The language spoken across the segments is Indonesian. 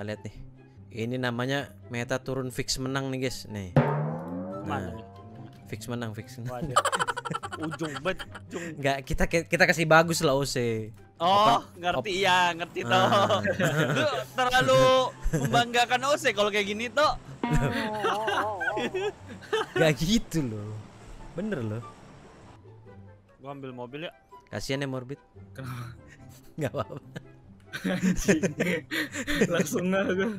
Kita lihat nih. Ini namanya meta turun fix menang nih guys. Nih. Nah. Fix menang, fix. Waduh. Ujung bet, ujung. Enggak, kita kita kasih bagus lah OC. Oh, ngerti ya, ngerti toh. Ah. Lu terlalu membanggakan OC kalau kayak gini toh. Gak gitu loh. Bener loh. Gua ambil mobil ya. Kasihan ya Morbid. Kenapa? Gak apa-apa. Langsung nggak gue.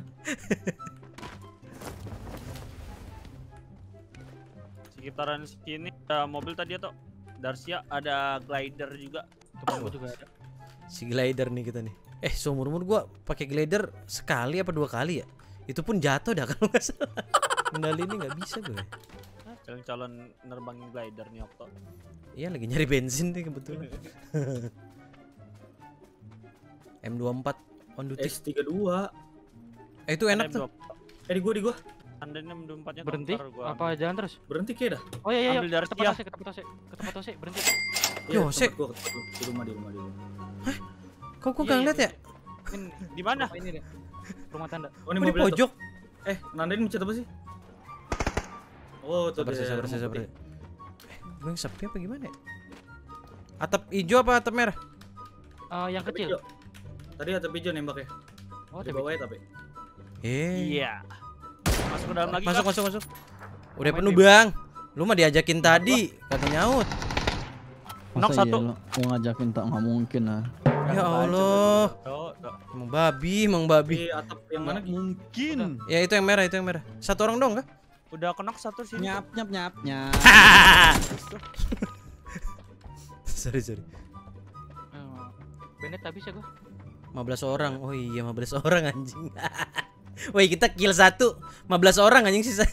Sekitaran sini ada mobil tadi toh. Darsia ada glider juga. Depan gua juga ada. Si glider nih kita nih. Eh, seumur umur gua pakai glider sekali apa dua kali ya? Itu pun jatuh dah kalau nggak salah. Kendali ini nggak bisa gue. Hah, Calon-calon nerbangin glider nih Okto. Iya lagi nyari bensin nih kebetulan. M24 on duty. S32. Eh itu enak tuh. Eh di gua di gua. Anda ini M24 nya Berhenti? Apa jalan terus? Berhenti kayak dah. Oh iya iya, iya. Ambil dari tempat ke tempat OC, ke tempat OC, berhenti. Iya, Yo, Sek. gua, gua. di rumah di rumah di rumah. Kok gua Iya, nggak iya, ngeliat ya? Ini Di mana? rumah ini deh. Rumah tanda. Oh ini di pojok. Eh, Nanda ini mencet apa sih? Oh, tuh Sabar, dia, sabar, sabar. putih. Eh, gue yang sepi apa gimana ya? Atap hijau apa atap merah? Eh, yang Atap kecil. hijau. Tadi atap hijau nembak ya. Oh, Di tapi bawahnya tapi. Eh. Iya. Masuk ke dalam lagi Masuk, Kak. masuk, masuk. Udah penuh. Bang. Lu mah diajakin tadi, kata nyaut. Knock Masa satu. iya mau ngajakin tak nggak mungkin ah. Ya Allah. Tuh, tuh. Emang babi, emang babi. Di atap yang mana? Mungkin. Ya itu yang merah, itu yang merah. Satu orang dong kah? Udah kenok satu sini. Nyap nyap nyap nyap. sorry, sorry. Eh, Bennett habis ya gua. 15 orang. Oh iya, 15 orang anjing. Woi, kita kill satu, 15 orang anjing sisa.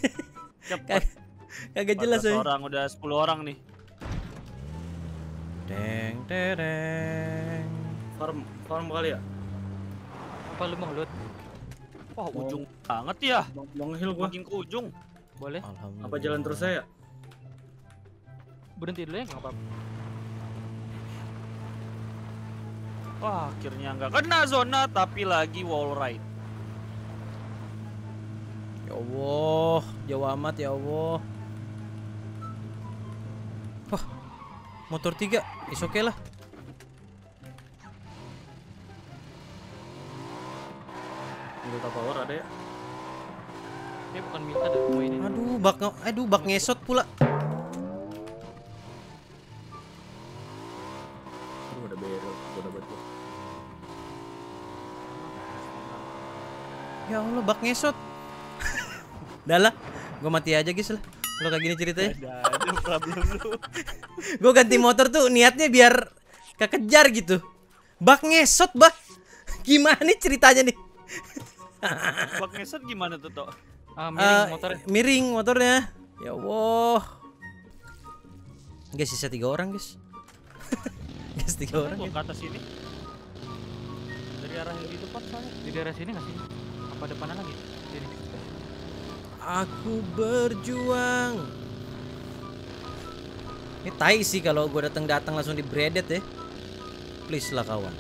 Kagak jelas 14 aja. orang udah 10 orang nih. Deng, tereng. Farm, farm kali ya? Apa lu mau loot? Wah, ujung banget ya. Mau, mau ngeheal gua. Makin ke ujung. Boleh. Apa jalan terus saya? Berhenti dulu ya enggak apa-apa. Wah, akhirnya nggak kena zona tapi lagi wall ride. Ya Allah, jauh amat ya Allah. Wah, motor tiga, is oke lah. Delta Power ada ya? Dia bukan minta ada rumah ini. Aduh, bak, aduh, bak ngesot pula. Ya Allah, bak ngesot. Dah lah, gue mati aja guys lah. Kalau kayak gini ceritanya, Ada problem lu. gue ganti motor tuh niatnya biar kekejar gitu. Bak ngesot bah. Gimana nih ceritanya nih? Bak ngeset gimana tuh, Tok? Ah, miring motornya. miring motornya. Ya Allah. Guys, sisa tiga orang guys. Guys, tiga orang. Guys. ke atas sini. Dari arah yang di depan soalnya. Di daerah sini nggak sih? Apa depanan lagi? Sini. Aku berjuang. Ini tai sih kalau gue datang-datang langsung di bredet ya. Please lah kawan.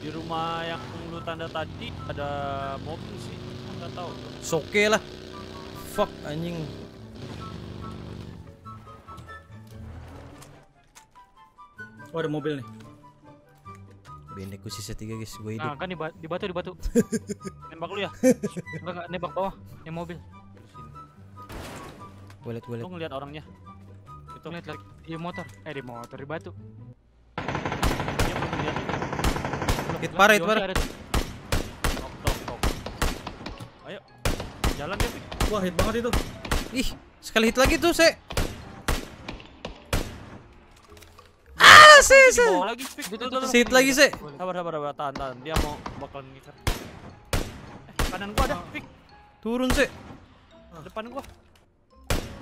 Di rumah yang lu tanda tadi ada mobil sih. Enggak tahu. Soke lah. Fuck anjing. Oh ada mobil nih. Bendek gue sisa tiga guys. Gue Nah, hidup. kan di, ba- di batu di batu. Nembak lu ya? Enggak enggak nembak bawah. Yang mobil. Gue liat, gue Lu liat. ngeliat orangnya. Itu Lihat lagi di motor. Eh di motor di batu. Hit parah, hit parah. Tok tok tok. Ayo. Jalan deh, Pik. Wah hit banget itu. Ih, sekali hit lagi tuh, se. Di se. bawah lagi, hit lagi. Boleh. Sabar, sabar, sabar. Tahan, tahan. Dia mau bakalan ngikat. Eh, kanan gua ada. Turun, se. Depan gua.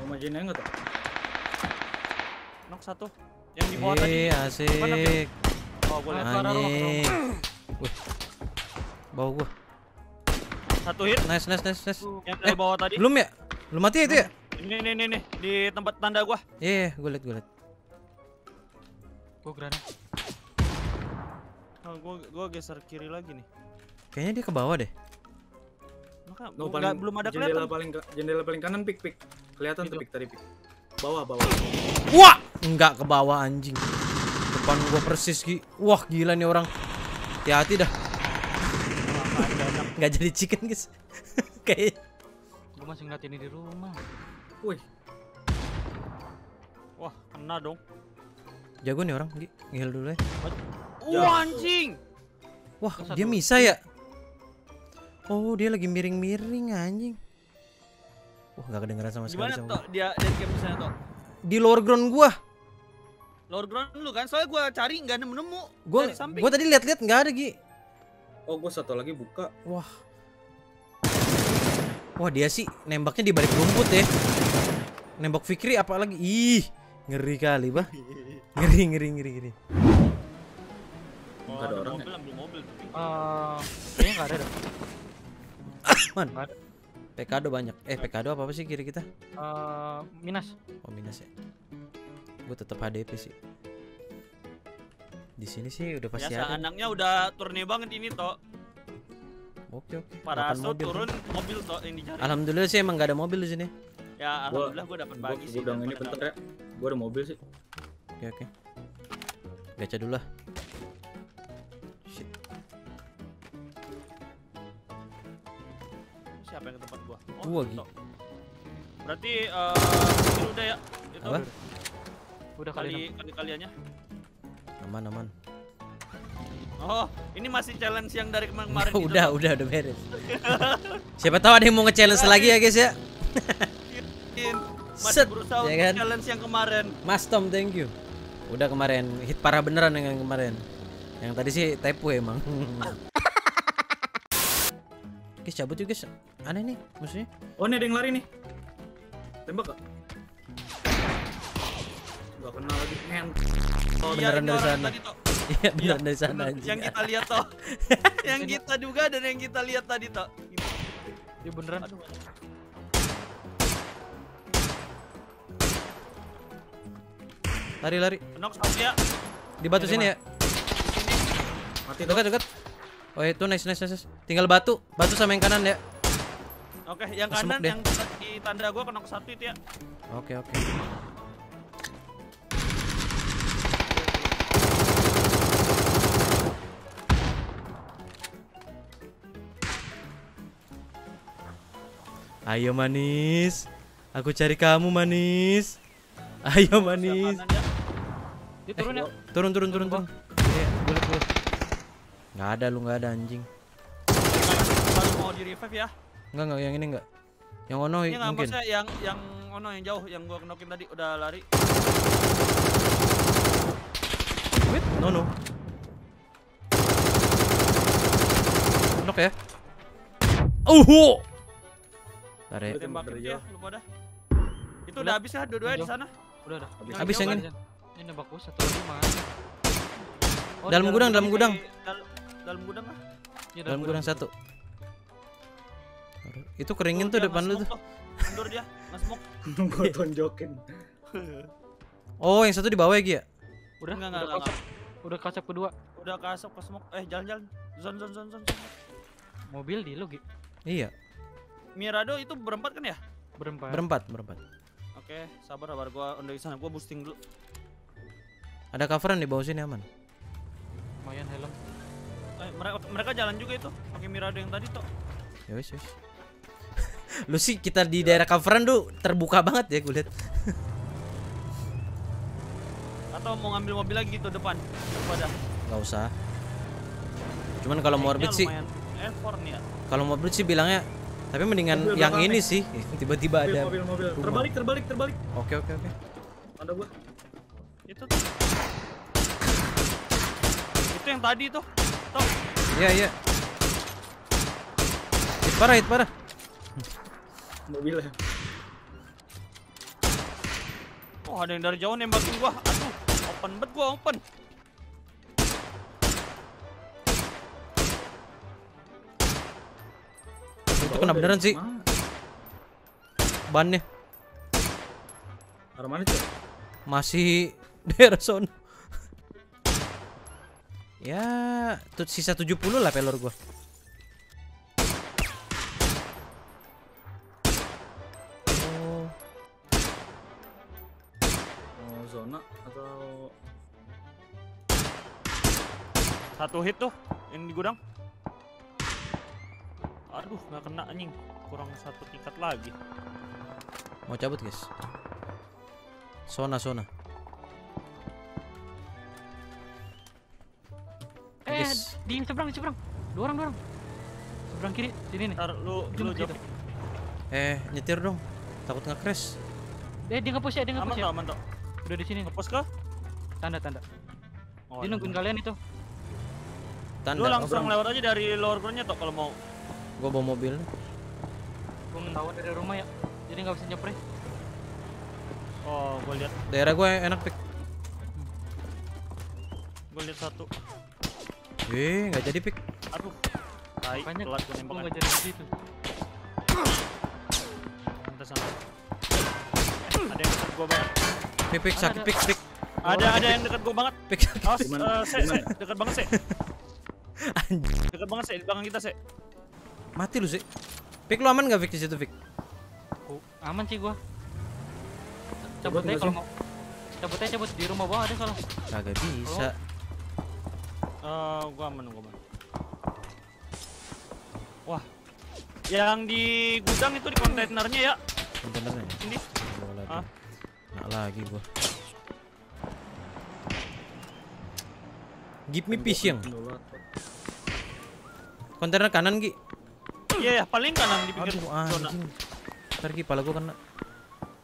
Mau majuin enggak tuh? Knock satu. Yang di bawah tadi. Eh, asik. Oh, gua lihat suara lu. Wih. Bawa gua. Satu hit. Nice, nice, nice, nice. Yang dari bawah tadi. Belum ya? Belum mati ya itu ya? Ini, ini, ini, nih. Di tempat tanda gua. Iya, yeah, gue liat, gue liat. Gua granat. Oh, gua, gua geser kiri lagi nih. Kayaknya dia ke bawah deh. Kak, No, nggak- belum ada jendela kelihatan. paling ka- jendela paling kanan pik pik. Kelihatan tuh Itu. pik tadi pik. Bawah bawah. Wah, enggak ke bawah anjing. Depan gua persis Ki. Wah, gila nih orang. Hati-hati dah. Nggak jadi chicken, guys. Kayak Gua masih ngeliat ini di rumah. Wih, Wah, kena dong. Jago nih orang, Gi. Ngihil dulu ya. Wah, anjing. Wah, Satu. dia bisa ya? Oh, dia lagi miring-miring anjing. Wah, nggak kedengeran sama sekali Gimana sama toh dia dia game misalnya toh? gua. Di lower ground gua. Lower ground lu kan? Soalnya gua cari nggak nemu-nemu Gua dari gua tadi lihat-lihat nggak ada, Gi. oh gue satu lagi buka. Wah. Wah, dia sih nembaknya di balik rumput ya. Nembak Fikri apalagi? Ih, ngeri kali, Bah. Ngeri, ngeri, ngeri, ngeri. Oh, Nggak ada orang mobil, ambil mobil. tapi. Eh, kayaknya nggak ada dah. Man. Ada. Pekado banyak. Eh, Pekado apa apa sih kiri kita? Eh, minus. Oh, minus ya. Gue tetap HDP sih. Di sini sih udah pasti Biasa ada. anaknya udah turne banget ini toh. Oke, oke. Para Makan so mobil. turun mobil toh yang dicari. Alhamdulillah sih emang gak ada mobil di sini. Ya, Gua- alhamdulillah gua dapat Gua bagi ke sih. gudang ini bentar ya. Gue ada mobil sih. Oke, oke. Gacha dulu lah. Shit. Siapa yang ke tempat gua? Gua, itu Gi. toh. Berarti eh ini udah ya. Itu Apa? Udah kali. kali kali kaliannya. Aman, aman. Oh, ini masih challenge yang dari kemarin kemarin gitu. udah, udah, udah beres. Siapa tahu ada yang mau nge-challenge lagi ya, guys ya. Masih Set, berusaha ya untuk kan? challenge yang kemarin. Mas Tom, thank you. Udah kemarin hit parah beneran yang kemarin. Yang tadi sih typo emang. Guys, cabut yuk guys. Aneh nih, maksudnya. Oh ini ada yang lari nih. Tembak gak? Gak kenal lagi. Men. Oh, Iya, beneran ini dari orang sana. Iya, beneran dari sana anjing. yang kita lihat toh. yang kita duga dan yang kita lihat tadi toh. Dia beneran. Aduh. Lari, lari. Knock satu ya. Di batu Ini sini ya. Mati Dekat, dekat. Oh, itu nice, nice, nice. Tinggal batu. Batu sama yang kanan ya. Oke, yang Masuk kanan deh. yang di tanda gua knock satu itu ya. Oke, oke. Ayo manis. Aku cari kamu manis. Ayo manis. Dia turun ya. Turun turun turun turun. Iya, boleh boleh. Nggak ada lu nggak ada anjing. Baru mau di revive ya. Enggak enggak yang ini enggak. Yang ono Ini nggak mungkin. maksudnya yang yang ono yang jauh yang gua knockin tadi udah lari. Wait, no no. Knock ya. Oh. Bentar ya. Betul. Tembak dari itu ya, jauh. lu pada. Itu udah habis ya dua-duanya di sana. Udah udah. Habis. Habis yang ini. Ini nembak gua satu lagi mana? Oh, Dalam gudang, dalam gudang. dal- dalam gudang lah. Iya, Dalam gudang satu. Itu keringin tuh depan lu tuh. Mundur dia, nge-smoke. Gue tonjokin. Oh, yang satu di bawah ya, Gi ya? Udah, Enggak, enggak, kasap. Udah kasap kedua. Udah kasap ke smoke. Eh, jalan-jalan. Zon zon zon zon. zon. Mobil di lu, Gi. Iya, Mirado itu berempat kan ya? Berempat. berempat, berempat. Oke, sabar sabar gua di sana. Gua boosting dulu. Ada coveran di bawah sini aman. Lumayan helm. Eh, mereka mereka jalan juga itu pakai Mirado yang tadi toh. Ya wis, wis. Lu sih kita di daerah coveran tuh terbuka banget ya gue lihat. Atau mau ngambil mobil lagi gitu depan daripada. Gak usah. Cuman kalau morbid sih, ya. kalau morbid sih bilangnya tapi mendingan Mobil yang ini nih. sih. Tiba-tiba ada. mobil, mobil. rumah. Terbalik, terbalik, terbalik. Oke, oke, oke. Ada gua. Itu tuh. Yang tadi tuh. Toh. Iya, iya. Hit parah, hit parah. Mobilnya. Oh, ada yang dari jauh nembakin gua. Aduh, open bet gua open. Itu kena beneran sih bannya. Arah mana tuh? Masih daerah sono. Ya, tuh sisa 70 lah pelor gua. Oh. Oh, zona atau satu hit tuh yang di gudang. Aduh, nggak kena anjing. Kurang satu tingkat lagi. Mau cabut, guys. Zona, zona. Di seberang, di seberang. Dua orang, dua orang. Seberang kiri, sini nih. Ntar lu lu jawab. Eh nyetir dong. Takut nge-crash. Eh, dia nge-push ya, dia nge-push ya. aman tuh. Udah di sini. Ngepos kah? Tanda, tanda. Oh, Dia nungguin kalian itu. Tanda. Lu langsung lewat aja dari lower groundnya tuh kalau mau. Gua bawa mobil. Gua ketahuan dari rumah ya. Jadi nggak bisa nyepre. Oh, gua lihat, Daerah gue enak pik. gua lihat satu. Eh nggak jadi pik. Aduh. Tai, Makanya telat gua gua nembaknya. nggak jadi di situ. Bentar sana. Ada yang dekat gua banget. Pik pik Ada, sakit ada. pik pik. Ada ada yang dekat gua banget. Pik. Awas, eh, se, se, dekat banget se. Anjing. Dekat banget se di belakang kita se. Mati lu sih. Pik lu aman nggak Pik di situ Pik? Oh, aman sih gua. Cabut aja kalau mau. Cabut aja cabut di rumah bawah ada soalnya. Kagak bisa. Eh, gua aman, gua aman. Wah. Yang di gudang itu di kontainernya ya. Bener-bener ya. Ini. Ah. Nak lagi gua. Give me pisang. Kontainer kanan Gi. Iya, ya, paling kanan di pinggir Aduh zona. anjing. Ntar pala gua kena.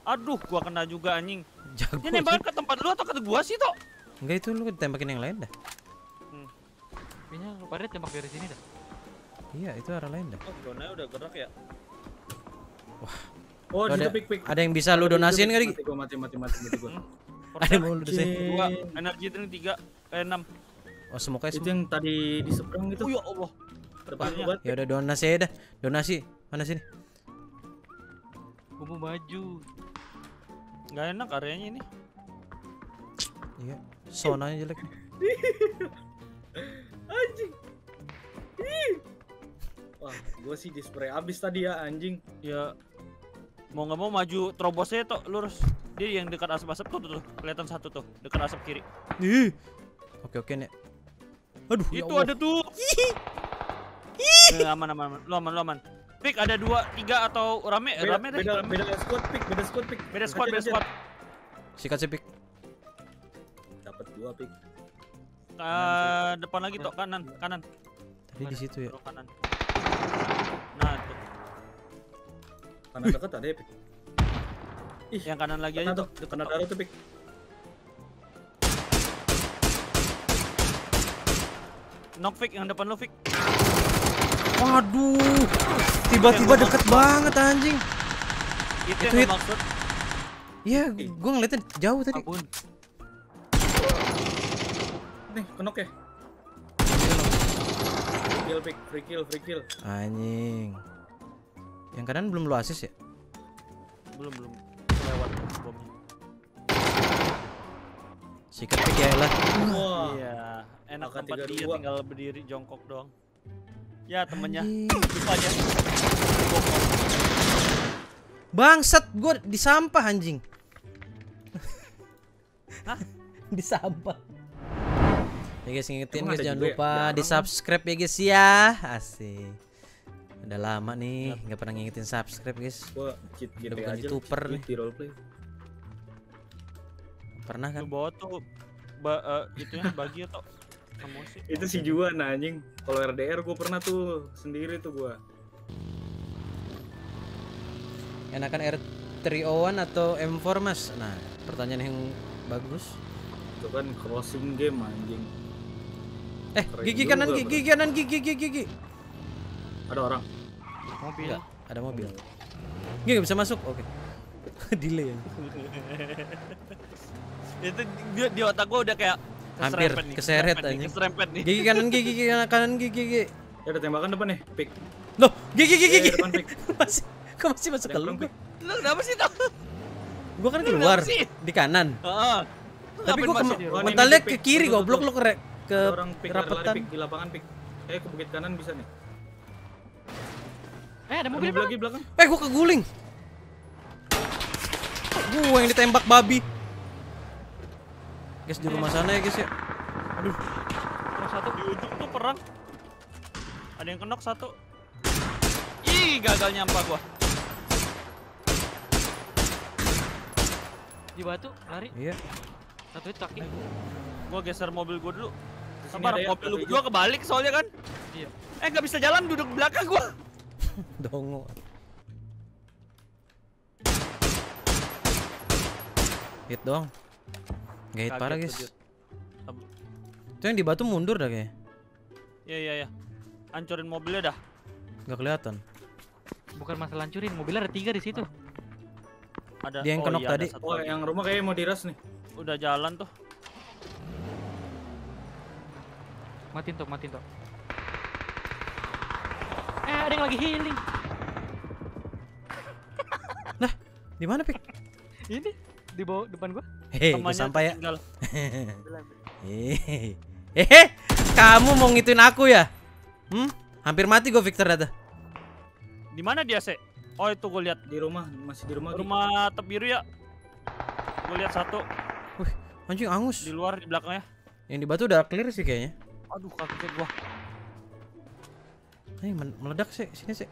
Aduh, gua kena juga anjing. Jago. Dia nembak ke tempat lu atau ke gua sih, Tok? Enggak itu lu tembakin yang lain dah. Kayaknya lu pada tembak dari sini dah. Iya, itu arah lain dah. Oh, zonanya udah gerak ya. Oh, di Ada- situ pik pik. Ada yang bisa lu donasiin kali? Gi? Mati gua mati mati mati mati gua. Ada yang mau lu donasiin? Dua, energi drink tiga, eh enam. Oh, semoga Itu yang tadi di seberang itu. Oh ya Allah. Ya udah donasi aja dah. Donasi. Mana sini? Gua mau maju. Gak enak areanya ini. Iya. Sonanya jelek. Anjing. Ih. Wah, gua sih di spray abis tadi ya anjing. Ya mau nggak mau maju terobosnya tok lurus. Dia yang dekat asap-asap tuh, tuh, tuh. kelihatan satu tuh, dekat asap kiri. Ih. Oke oke nek. Aduh. ya Itu Allah. ada tuh. Eh, aman aman aman. Lu aman lu aman. Pik ada dua, tiga atau rame? Beda rame tadi. beda, rame. beda squad pik, beda squad pik. Beda squad, beda squad. Sikat sih hajar. Dapat dua pik. Eh, depan lagi tok kanan, kanan. Tadi di situ ya. Tok kanan. Nah, tuh. Kanan dekat ada ya pik. Yang kanan lagi aja tuh. tuh, kanan darat tuh pik. Knock Fik yang depan lu Fik. Waduh. Tiba-tiba deket banget anjing. Itu, Itu yang maksud. Iya, gua ngeliatin jauh tadi. Ampun. Nih, kenok ya. Free kill free kill, free kill. Anjing. Yang kanan belum lu asis ya? Belum belum. Lewat bomnya. Sikat pik ya lah. Wah. Iya, enak Angka tempat dia 32. tinggal berdiri jongkok doang. Ya temennya, itu aja. Bangsat, gua di sampah anjing. Hah? di sampah. Ya guys, ngingetin Emang guys jangan ya? lupa Jarang di kan? subscribe ya guys ya. Asik. Udah lama nih nggak pernah ngingetin subscribe guys. Gua cheat Udah bukan aja. youtuber nih. Di roleplay. Pernah kan? Lu bawa tuh ba itunya bagi atau kamu sih? Itu si Juan anjing. Kalau RDR gua pernah tuh sendiri tuh gua. Enakan R301 atau M4 mas? Nah, pertanyaan yang bagus. Itu kan crossing game anjing. Eh, gigi kanan, gigi kanan, gigi, gigi, gigi. Ada orang. Mobil. Enggak, ada mobil. Gigi nggak bisa masuk. Oke. Delay ya. Itu di, di otak gua udah kayak Hampir nih, keseret anjing. keserempet nih. Gigi kanan, gigi, gigi kanan, kanan, gigi, gigi. Ya ada tembakan depan nih, pik. Loh, gigi, gigi, Ya, gigi. masih, kok masih masuk ke lu? Lu kenapa sih tau? Gua kan Lu keluar di kanan. Heeh. Tapi gua mentalnya ke kiri goblok lu ke re- ke Ada orang pik, lari rapetan. pik di lapangan pik. Eh ke bukit kanan bisa nih. Eh, ada Ada mobil lagi belakang. Eh, gua keguling. Gua yang ditembak babi. Guys di rumah sana ya guys ya. Knock satu di ujung tuh perang. Ada yang kenok satu. Ih, gagal nyampa gua. Di batu lari. Iya. Satu itu kaki. Gua geser mobil gua dulu. Sabar, ya, mobil lu berdua kebalik soalnya kan. Iya. Eh, nggak bisa jalan duduk belakang gua. Dongo. Hit doang. Gak hit Kaget parah tuh, guys. Itu yang di batu mundur dah kayaknya. Iya, iya, iya. Hancurin mobilnya dah. Gak kelihatan. Bukan masalah hancurin, mobilnya ada tiga di situ. Ada. Dia yang oh, kenok iya, ada tadi. Oh, yang rumah kayaknya mau diras nih. Udah jalan tuh. Matiin tuh, matiin tuh. Eh, ada yang lagi healing. Di mana pik? Ini di bawah depan gua. Gue Temannya sampai ya. tinggal. Hehehe. Hehe, kamu mau ngituin aku ya? Hmm? Hampir mati gue Victor data. Di mana dia, Se? Oh, itu gua lihat. Di rumah, masih di rumah. Rumah tep biru ya. Gua lihat satu Anjing angus. di luar di belakangnya. Yang di batu udah clear sih kayaknya. Aduh, kaget gua. Nih men- meledak sih, sini sih.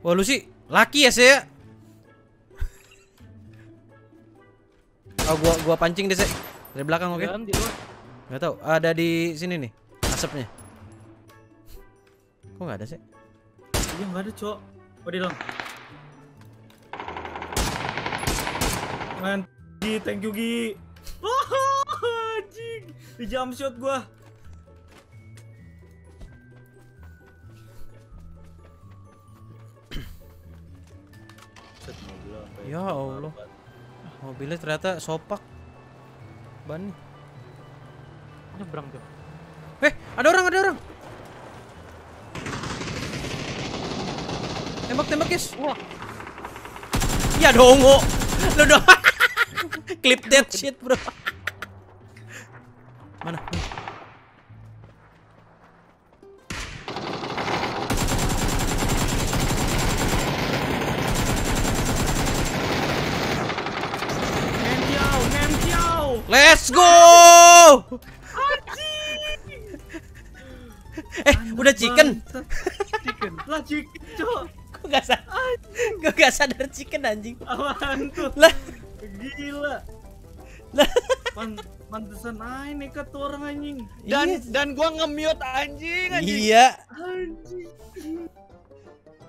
Wah lu sih laki ya sih ya. Oh gua gua pancing deh sih dari belakang oke. Luar. Nggak tahu ada di sini nih asapnya. Kok nggak ada sih? Iya nggak ada cok. Oh di dalam. Man, Gi, thank you Gi. Anjing, di jump shot gua. Ya Allah. Mobilnya ternyata sopak. Ban nih. Nyebrang tuh. Eh, ada orang, ada orang. Tembak, tembak, guys. Wah, Ya dongo. Lu dong. Clip that shit, bro. Mana? Let's go. eh, udah chicken. Chicken. Lah chicken, cok. Kok gak sadar? Kok gak sadar chicken anjing? Apaan tuh? Lah, Gila. Lah. Pan pantesan aja nekat tuh orang anjing. Dan Iya. dan gua nge-mute anjing anjing. Iya. Anjing.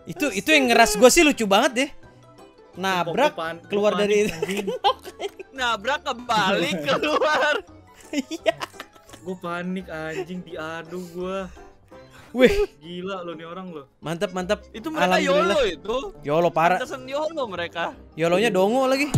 Itu itu yang ngeras gue sih lucu banget deh. Nabrak keluar dari anjing. Nabrak kebalik keluar. Iya. Gue panik anjing diadu gua. Wih, Gila lo nih orang lo. mantap mantap. Itu mereka. YOLO itu. Yolo parah. Pantesan YOLO mereka. Yolonya dongo lagi.